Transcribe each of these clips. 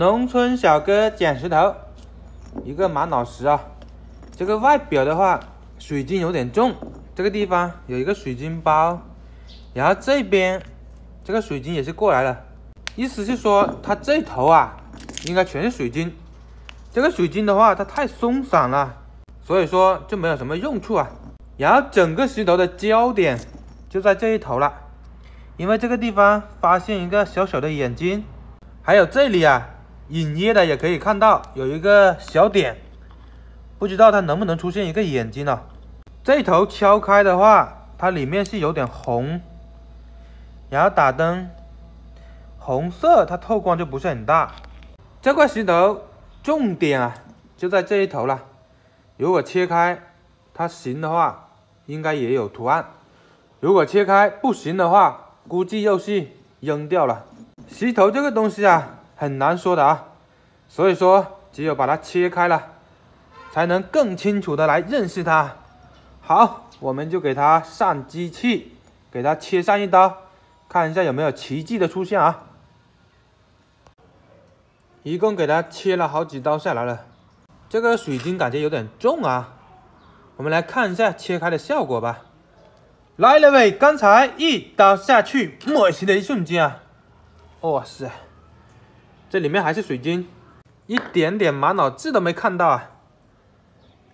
农村小哥捡石头，一个玛瑙石啊。这个外表的话，水晶有点重。这个地方有一个水晶包，然后这边这个水晶也是过来了，意思是说它这头啊，应该全是水晶。这个水晶的话，它太松散了，所以说就没有什么用处啊。然后整个石头的焦点就在这一头了，因为这个地方发现一个小小的眼睛，还有这里啊。隐约的也可以看到有一个小点，不知道它能不能出现一个眼睛呢？这头敲开的话，它里面是有点红，然后打灯，红色它透光就不是很大。这块石头重点啊就在这一头了，如果切开它行的话，应该也有图案；如果切开不行的话，估计又是扔掉了。石头这个东西啊。很难说的啊，所以说只有把它切开了，才能更清楚的来认识它。好，我们就给它上机器，给它切上一刀，看一下有没有奇迹的出现啊。一共给它切了好几刀下来了，这个水晶感觉有点重啊。我们来看一下切开的效果吧。来了喂，刚才一刀下去，莫西的一瞬间啊，哇塞！这里面还是水晶，一点点玛瑙痣都没看到啊！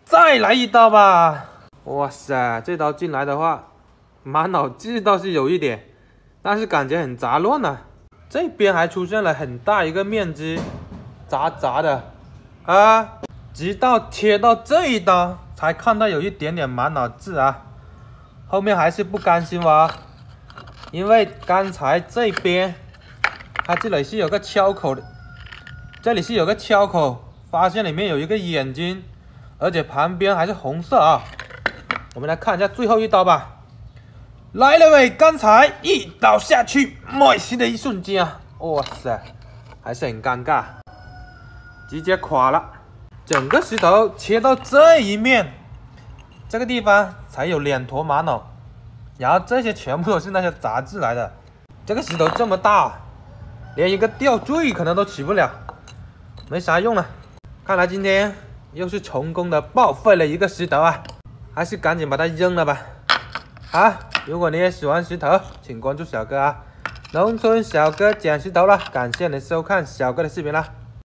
再来一刀吧！哇塞，这刀进来的话，玛瑙痣倒是有一点，但是感觉很杂乱呢。这边还出现了很大一个面积，杂杂的啊！直到切到这一刀，才看到有一点点玛瑙痣啊！后面还是不甘心哇，因为刚才这边。它这里是有个敲口的，这里是有个敲口，发现里面有一个眼睛，而且旁边还是红色啊。我们来看一下最后一刀吧。来了喂，刚才一刀下去，莫西的一瞬间啊，哇塞，还是很尴尬，直接垮了。整个石头切到这一面，这个地方才有两坨玛瑙，然后这些全部都是那些杂质来的。这个石头这么大。连一个吊坠可能都取不了，没啥用了。看来今天又是成功的报废了一个石头啊，还是赶紧把它扔了吧。好，如果你也喜欢石头，请关注小哥啊，农村小哥捡石头了。感谢你收看小哥的视频了。